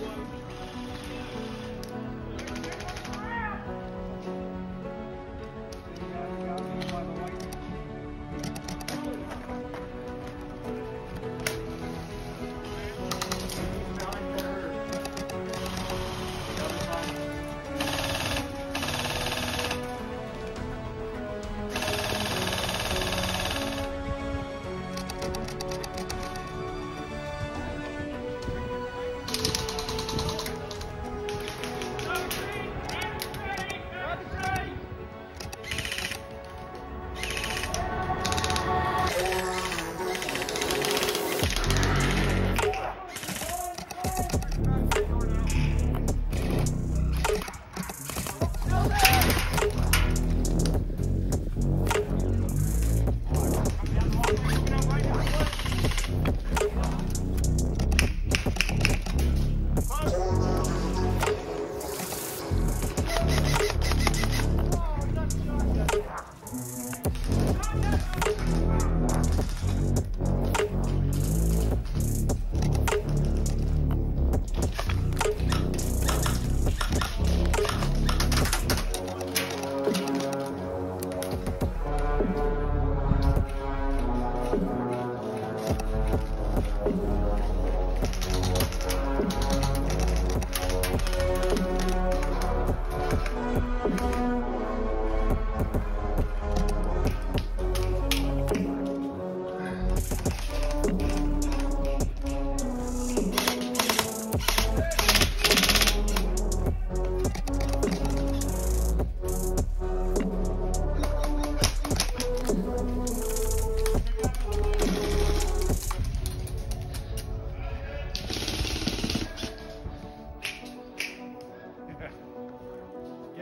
One.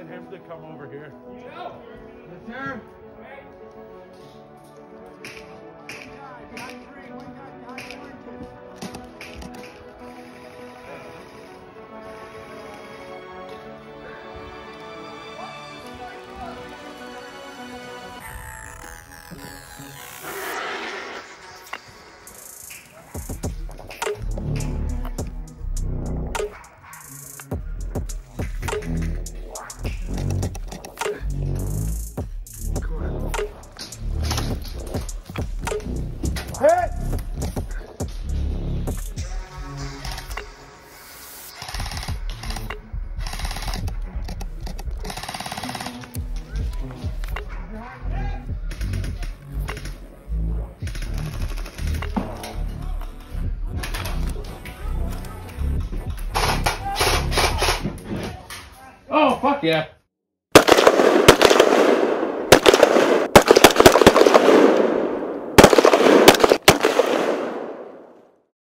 To come over here. Yes, sir. Yeah.